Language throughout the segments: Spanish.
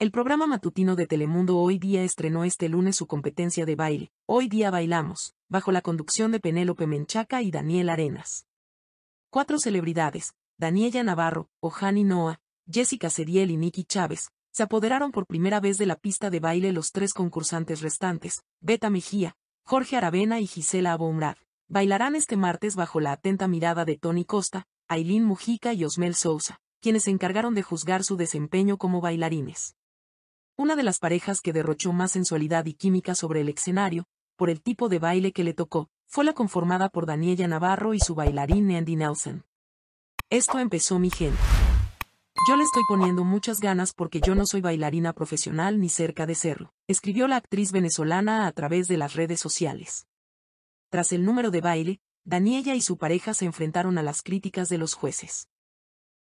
El programa matutino de Telemundo Hoy Día estrenó este lunes su competencia de baile, Hoy Día Bailamos, bajo la conducción de Penélope Menchaca y Daniel Arenas. Cuatro celebridades, Daniela Navarro, Ojani Noah, Jessica Seriel y Nicky Chávez, se apoderaron por primera vez de la pista de baile los tres concursantes restantes, Beta Mejía, Jorge Aravena y Gisela Aboumrad. Bailarán este martes bajo la atenta mirada de Tony Costa, Aileen Mujica y Osmel Sousa, quienes se encargaron de juzgar su desempeño como bailarines. Una de las parejas que derrochó más sensualidad y química sobre el escenario, por el tipo de baile que le tocó, fue la conformada por Daniela Navarro y su bailarín Andy Nelson. Esto empezó mi gente. Yo le estoy poniendo muchas ganas porque yo no soy bailarina profesional ni cerca de serlo, escribió la actriz venezolana a través de las redes sociales. Tras el número de baile, Daniela y su pareja se enfrentaron a las críticas de los jueces.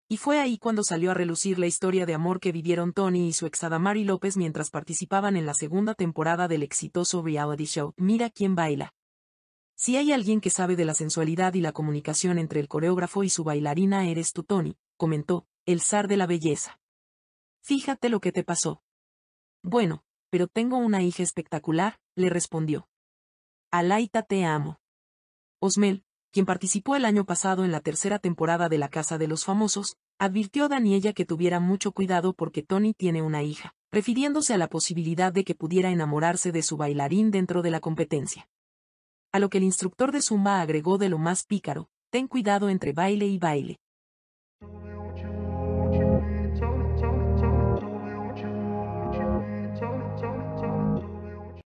Y fue ahí cuando salió a relucir la historia de amor que vivieron Tony y su ex Adamari López mientras participaban en la segunda temporada del exitoso reality show Mira quién baila. Si hay alguien que sabe de la sensualidad y la comunicación entre el coreógrafo y su bailarina eres tú Tony, comentó, el zar de la belleza. Fíjate lo que te pasó. Bueno, pero tengo una hija espectacular, le respondió. Alaita te amo. Osmel, quien participó el año pasado en la tercera temporada de La Casa de los Famosos, advirtió a Daniela que tuviera mucho cuidado porque Tony tiene una hija, refiriéndose a la posibilidad de que pudiera enamorarse de su bailarín dentro de la competencia. A lo que el instructor de Zumba agregó de lo más pícaro, ten cuidado entre baile y baile,